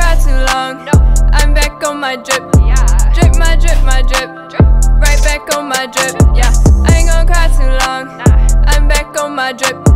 cry too long. I'm back on my drip. Drip my drip, my drip. Right back on my drip. Yeah. I ain't gon' cry too long. I'm back on my drip.